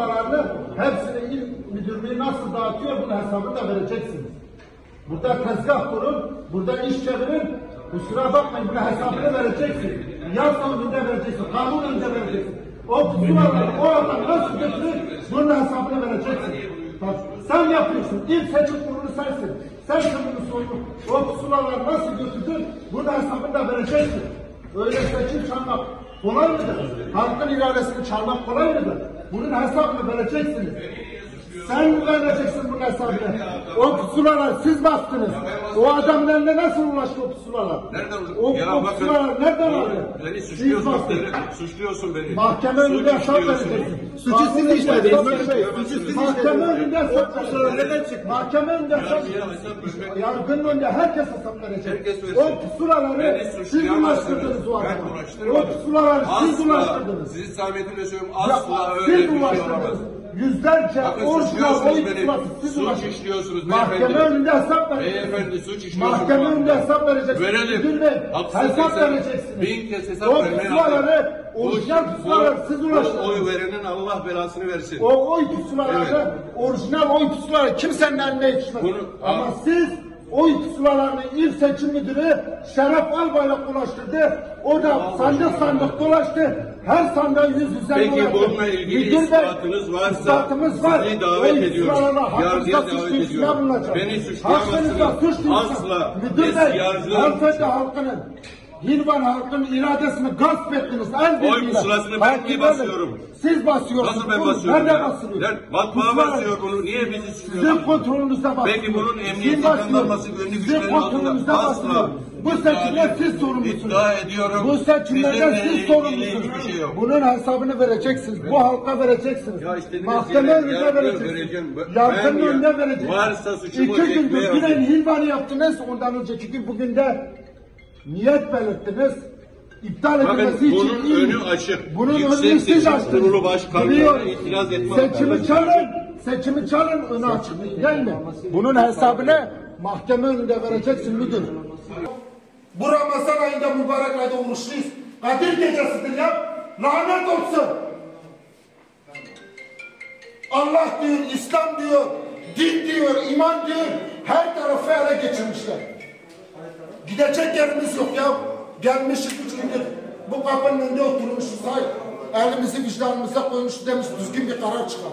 pusulalarını hepsini il müdürlüğü nasıl dağıtıyor bunun hesabını da vereceksiniz. Burada tezgah kurun, burada iş çevirin. Kusura bakmayın bunun hesabını vereceksin. Yasa önünde vereceksin, kanun önünde vereceksin. O pusulaları o adam nasıl götürür bunun hesabını vereceksin. Sen yapıyorsun. İlk seçim kurulu sensin. Sen bunu soydun. O pusulalar nasıl götürdün bunun hesabını da vereceksin. Öyle seçim çalmak kolay mıdır? Halkın iradesini çalmak kolay mıdır? Bunun hesabını vereceksiniz. Sen vereceksin bunun hesabını. O pusulalar siz bastınız. O adamın eline nasıl ulaştı o? Nereden O, Ya o bakın, pusulalar nereden aldı? Beni Siz suçluyorsun, bastınız. beni, suçluyorsun beni. Mahkeme önünde hesap vereceksin. Suçu siz işlediniz. Mahkeme Suçu siz Mahkeme önünde hesap pusula neden vereceksin. çıktı? Mahkeme önünde hesap vermek- Yargının önünde herkes hesap verecek. O pusulaları siz ulaştırdınız o adama. O pusulaları siz ulaştırdınız. Sizin zahmetinle söylüyorum asla öyle bir şey olamaz. Yüzlerce Bakın suçluyorsunuz oy siz Suç işliyorsunuz Mahkeme beyefendi. önünde hesap vereceksiniz. Beyefendi suç işliyorsunuz. Mahkeme önünde hesap vereceksiniz. Verelim. Bey, Haksızlık hesap sen vereceksiniz. bin kez hesap o vermeye hazır. orijinal bu- siz bu ulaştırdınız. Oy verenin Allah belasını versin. O oy pusulaları, Evet. orijinal oy pusulaları kimsenin eline yetişmez. Bunu- Ama siz oy pusulalarını il seçim müdürü Şeref Albayrak ulaştırdı. O da sandık sandık dolaştı. Her sandığa yüz yüzden Peki ulaştı. bununla ilgili Müdür ispatınız varsa ispatımız var. sizi davet Oy ediyoruz. Yargıya davet ediyorum. Beni suçlayamazsınız. Asla. Müdür bey, yargı- hanımefendi halkının Hilvan halkının iradesini gasp ettiniz. El Oy birliğiyle. pusulasını ben niye basıyorum? Siz basıyorsunuz. Nasıl ben basıyorum Nerede basılıyor? Nerede? Matbaa basıyor bunu. Niye bizi Sizin suçluyorsunuz? kontrolünüzde basıyor. Peki bunun basıyorsunuz. jandarması güvenlik Sizin güçlerinin altında asla. Bu seçimler siz sorumlusunuz. İddia ediyorum. Bu seçimlerden siz sorumlusunuz. şey yok. Bunun hesabını vereceksiniz. Bu halka vereceksiniz. Ya istediğiniz Mahkeme yargı vereceksiniz. Yargının önünde vereceksiniz. varsa suçumu İki gündür çekmeye hazırım. hilvanı yaptınız. Ondan önceki gün bugün de niyet belirttiniz. İptal Bakın edilmesi için bunun önü açık. Bunun Yüksek önünü siz açtınız. Kurulu başkanlığına Biliyorum. itiraz etmem. Seçimi çalın. Seçimi çalın önü açık. Değil mi? Bunun hesabını mahkeme önünde vereceksin müdür. Bu Ramazan ayında mübarek ayda oruçluyuz. Kadir gecesidir ya. Lanet olsun. Allah diyor, İslam diyor, din diyor, iman diyor. Her tarafı ele geçirmişler. Gidecek yerimiz yok ya. Gelmişiz üç gündür. Bu kapının önünde oturmuşuz. Hayır. Elimizi vicdanımıza koymuşuz demiş düzgün bir karar çıkar.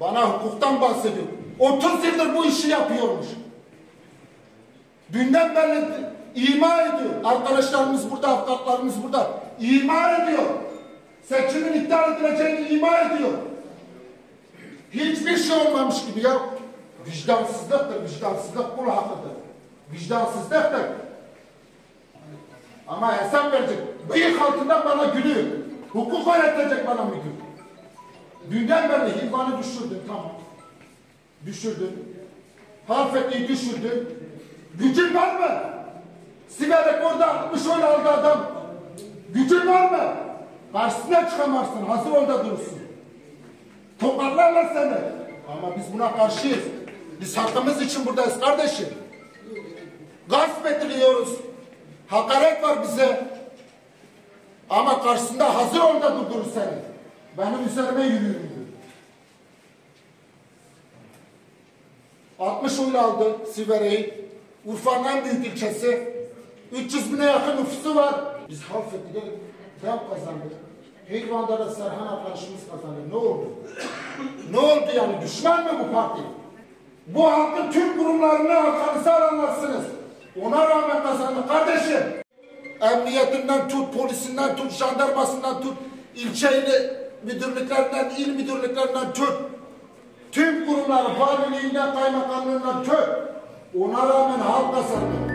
Bana hukuktan bahsediyor. 30 yıldır bu işi yapıyormuş. Dünden beri ima ediyor. Arkadaşlarımız burada, avukatlarımız burada. İma ediyor. Seçimin iptal edileceğini ima ediyor. Hiçbir şey olmamış gibi ya. Vicdansızlıktır, vicdansızlık kul hakkıdır. Vicdansızlıktır. Ama hesap verecek. Bıyık altından bana gülüyor. Hukuk öğretecek bana müdür. Dünden beri hilvanı düşürdün tamam. Düşürdün. Halfetliği düşürdün. Gücün var mı? Siverek orada 60 öyle aldı adam. Gücün var mı? Karşısına çıkamazsın. Hazır orada durursun. Toparlarlar seni. Ama biz buna karşıyız. Biz hakkımız için buradayız kardeşim. Gasp ediliyoruz. Hakaret var bize. Ama karşısında hazır orada durdurur seni. Benim üzerime diyor. 60 oyla aldı Sivere'yi. Urfa'nın en büyük ilçesi. 300 bine yakın nüfusu var. Biz Halfeti'de dev kazandık. Heyvan'da da Serhan arkadaşımız kazandı. Ne oldu? ne oldu yani? Düşman mı bu parti? Bu halkın tüm kurumlarını arkanıza alamazsınız. Ona rağmen kazandık kardeşim. Emniyetinden tut, polisinden tut, jandarmasından tut, ilçe ili müdürlüklerinden, il müdürlüklerinden tut. Tüm kurumları valiliğinden, kaymakamlığından tut. Ona rağmen halk kazandı.